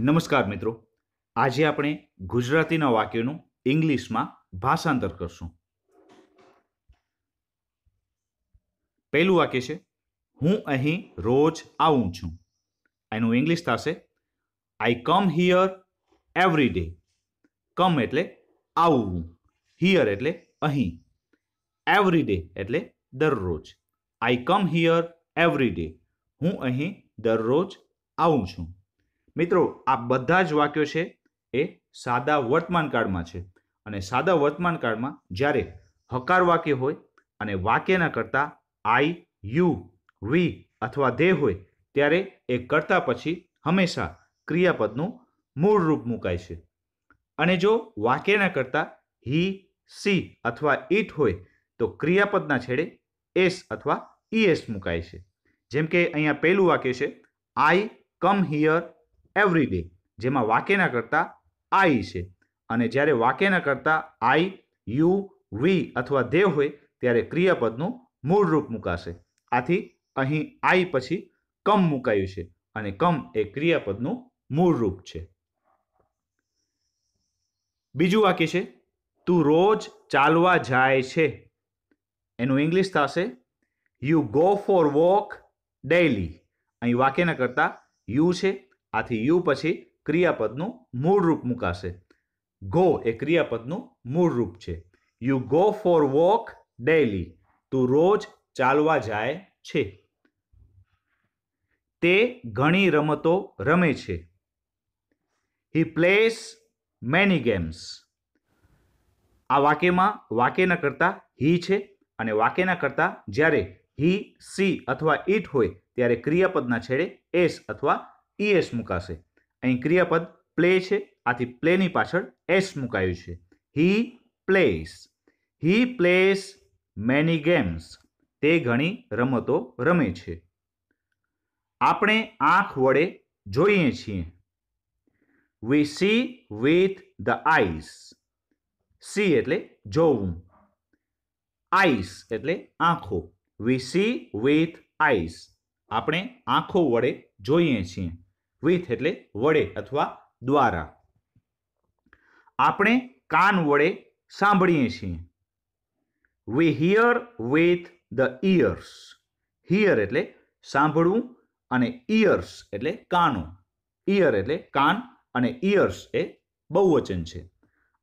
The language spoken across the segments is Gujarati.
નમસ્કાર મિત્રો. આજે આપણે ગુજરાતીના વાક્યનું ઇંગ્લિશમાં ભાષાંતર કરશું. પહેલું વાક્ય છે, હું અહીં રોજ આવું છું. એનું ઇંગ્લિશ થશે I come here every day come એટલે આવવું. હિયર એટલે અહીં. એવરી ડે એટલે દરરોજ. I come here every day હું અહીં દરરોજ આવું છું. મિત્રો, આ બધા જ વાક્યો છે એ સાદા વર્તમાન કાળમાં છે. અને સાદા વર્તમાન કાળમાં જ્યારે હકાર વાક્ય હોય અને વાક્યના કરતાં આઈ, યુ, વી અથવા દે હોય, ત્યારે એ કરતા પછી હંમેશા ક્રિયાપદનું મૂળ રૂપ મુકાય છે. અને જો વાક્યના કરતાં હી, સી અથવા ઇટ હોય, તો ક્રિયાપદના છેડે એસ અથવા ઈએસ મુકાય છે. જેમ કે અહીંયા પહેલું વાક્ય છે, I come here every day જેમાં વાક્યના કરતાં આઈ છે. અને જ્યારે વાક્યના કરતાં આઈ યુ વી અથવા દે હોય, ત્યારે ક્રિયાપદનું મૂળ રૂપ મુકાશે. આથી અહીં આઈ પછી કમ મુકાયું છે અને કમ એ ક્રિયાપદનું મૂળ રૂપ છે. બીજું વાક્ય છે, તું રોજ ચાલવા જાય છે. એનું ઇંગ્લિશ થશે you go for walk daily અહીં વાક્યના કરતાં યુ છે આથી યુ પછી ક્રિયાપદનું મૂળ રૂપ મુકાશે. ગો એ ક્રિયાપદનું મૂળ રૂપ છે. You go for walk daily. તું રોજ ચાલવા જાય છે. તે ઘણી રમતો રમે છે. He plays many games. આ વાક્યમાં વાક્યના કરતાં હી છે અને વાક્યના કરતાં જ્યારે હી, સી અથવા ઇટ હોય ત્યારે ક્રિયાપદના છેડે એસ અથવા ઈએસ મુકાશે. અહીં ક્રિયાપદ પ્લે છે. આથી પ્લેની પાછળ એસ મુકાયું છે. He plays he plays many games તે ઘણી રમતો રમે છે. આપણે આંખ વડે જોઈએ છીએ. We see with the eyes see એટલે જોવું. આઈસ એટલે આંખો. વી સી વિથ આઈસ આપણે આંખો વડે જોઈએ છીએ. વિથ એટલે વડે અથવા દ્વારા. આપણે કાન વડે સાંભળીએ છીએ. We hear with the ears hear એટલે સાંભળવું અને ઇયર્સ એટલે કાનો. ઇયર એટલે કાન અને ઇયર્સ એ બહુવચન છે.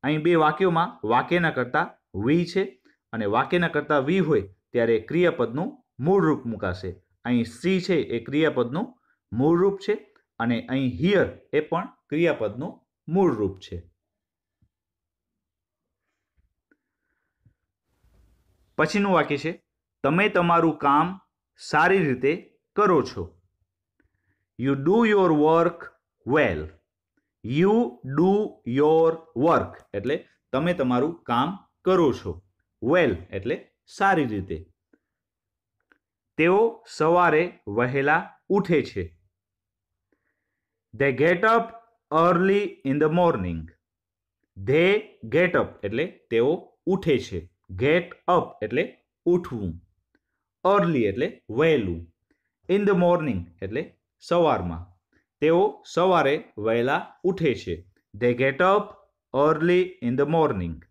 અહીં બે વાક્યોમાં વાક્યના કરતાં વી છે અને વાક્યના કરતાં વી હોય ત્યારે ક્રિયાપદનું મૂળરૂપ મૂકાશે. અહીં સી છે એ ક્રિયાપદનું મૂળરૂપ છે. અને અહીં હિયર એ પણ ક્રિયાપદનું મૂળ રૂપ છે. પછીનું વાક્ય છે, તમે તમારું કામ સારી રીતે કરો છો. You do your work well you do your work એટલે તમે તમારું કામ કરો છો. વેલ એટલે સારી રીતે. તેઓ સવારે વહેલા ઉઠે છે. They get up early in the morning they get up એટલે તેઓ ઉઠે છે. ગેટ અપ એટલે ઉઠવું. અર્લી એટલે વહેલું. ઇન ધ મોર્નિંગ એટલે સવારમાં. તેઓ સવારે વહેલા ઉઠે છે. They get up early in the morning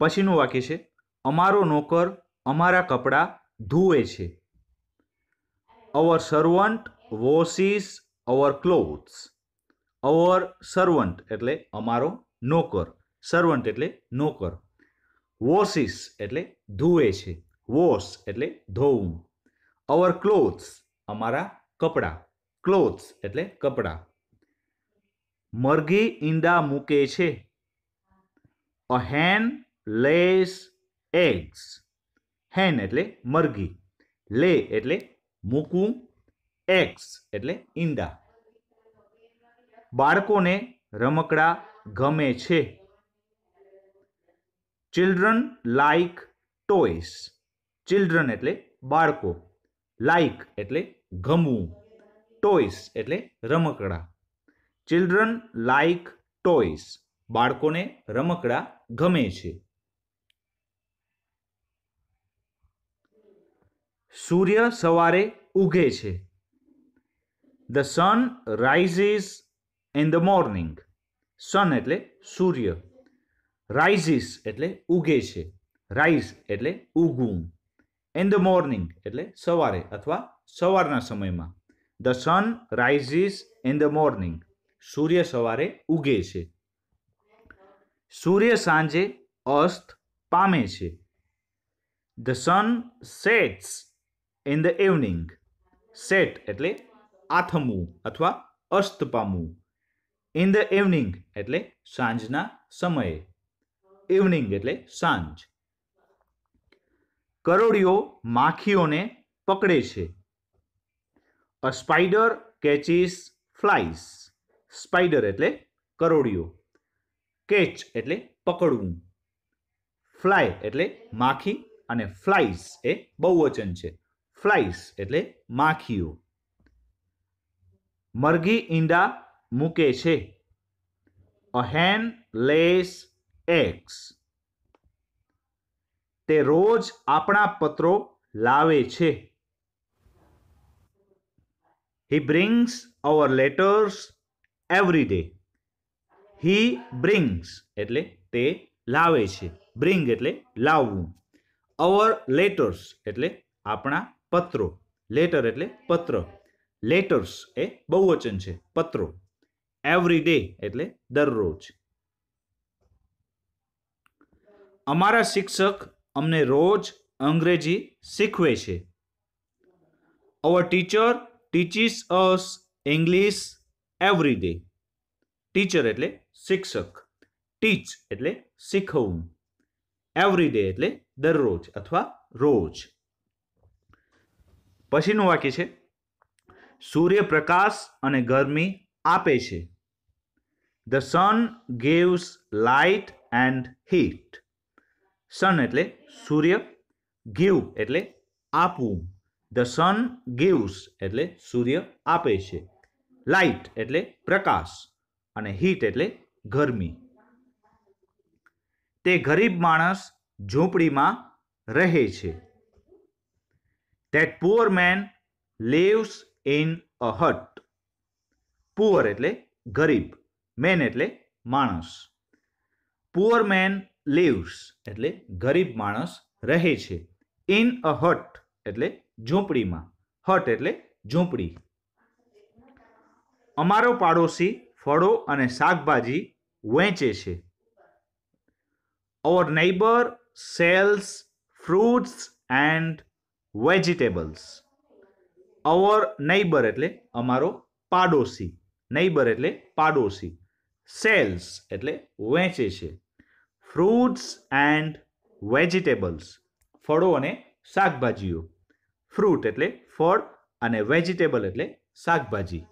પછીનું વાક્ય છે, અમારો નોકર અમારા કપડાં ધુએ છે. Our servant washes our clothes. Our servant એટલે અમારો નોકર. સર્વન્ટ એટલે નોકર. વોશિસ એટલે ધુએ છે. વોશ એટલે ધોવું. અવર ક્લોથ્સ અમારા કપડાં. ક્લોથ્સ એટલે કપડાં. મરઘી ઈંડા મૂકે છે. અ હેન લેસ એગ્સ હેન એટલે મરઘી. લે એટલે મૂકવું એગ્સ એટલે ઈંડા. બાળકોને રમકડા ગમે છે. ચિલ્ડ્રન લાઈક ટોયસ ચિલ્ડ્રન એટલે બાળકો. લાઈક એટલે ગમવું. ટોયસ એટલે રમકડા. ચિલ્ડ્રન લાઈક ટોયસ બાળકોને રમકડા ગમે છે. સૂર્ય સવારે ઉગે છે. The sun rises in the morning sun એટલે સૂર્ય. રાઇઝિસ એટલે ઉગે છે. રાઇઝ એટલે ઉગવું. ઇન ધ મોર્નિંગ એટલે સવારે અથવા સવારના સમયમાં. The sun rises in the morning સૂર્ય સવારે ઉગે છે. સૂર્ય સાંજે અસ્ત પામે છે. The sun sets in the evening set એટલે આથમવું અથવા અસ્ત પામવું ઇન ધ ઇવનિંગ એટલે સાંજના સમયે. ઇવનિંગ એટલે સાંજ. કરોડીઓ માખીઓને પકડે છે. A spider catches flies spider એટલે કરોડીઓ. કેચ એટલે પકડવું. ફ્લાય એટલે માખી અને ફ્લાઇસ એ બહુવચન છે. ફ્લાઇસ એટલે માખીઓ. મરઘી ઈંડા મૂકે છે. અ હેન લેસ એક્સ તે રોજ આપણા પત્રો લાવે છે. He brings our letters every day he brings એટલે તે લાવે છે. બ્રિંગ એટલે લાવવું. અવર લેટર્સ એટલે આપણા પત્રો. લેટર એટલે પત્ર. લેટર્સ એ બહુવચન છે, પત્રો. એવરી ડે એટલે દરરોજ. અમારા શિક્ષક અમને રોજ અંગ્રેજી શીખવે છે. Our teacher teaches us English every day teacher એટલે શિક્ષક. ટીચ એટલે શીખવવું એવરી ડે એટલે દરરોજ અથવા રોજ. પછીનું વાક્ય છે સૂર્યપ્રકાશ અને ગરમી આપે છે. The sun gives light and heat sun એટલે સૂર્ય ગીવ એટલે આપવું. ધ સન ગીવ્સ એટલે સૂર્ય આપે છે. લાઇટ એટલે પ્રકાશ અને હીટ એટલે ગરમી. તે ગરીબ માણસ ઝૂંપડીમાં રહે છે. That poor man lives in a hut poor એટલે ગરીબ. મેન એટલે માણસ. પુઅર મેન લીવ્સ એટલે ગરીબ માણસ રહે છે. ઇન અ હટ એટલે ઝૂંપડીમાં. હટ એટલે ઝૂંપડી. અમારો પાડોશી ફળો અને શાકભાજી વેચે છે. Our neighbour sells fruits and vegetables our neighbour એટલે અમારો પાડોશી. નેબર એટલે પાડોશી. સેલ્સ એટલે વેચે છે. ફ્રૂટ્સ એન્ડ વેજીટેબલ્સ ફળો અને શાકભાજીઓ. ફ્રૂટ એટલે ફળ અને વેજીટેબલ એટલે શાકભાજી.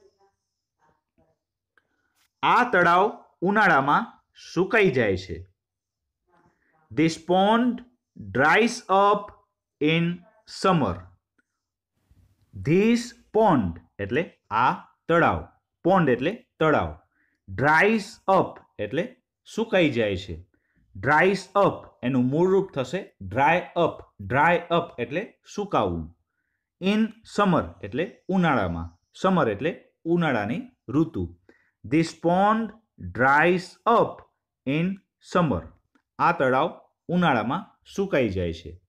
આ તળાવ ઉનાળામાં સુકાઈ જાય છે. This pond dries up in summer this pond એટલે આ તળાવ. પોન્ડ એટલે તળાવ. ડ્રાઈસ અપ એટલે સુકાઈ જાય છે. ડ્રાઈસ અપ એનું મૂળ રૂપ થશે ડ્રાય અપ ડ્રાય અપ એટલે સુકાવું. ઇન સમર એટલે ઉનાળામાં. સમર એટલે ઉનાળાની ઋતુ. This pond dries up in summer આ તળાવ ઉનાળામાં સુકાઈ જાય છે.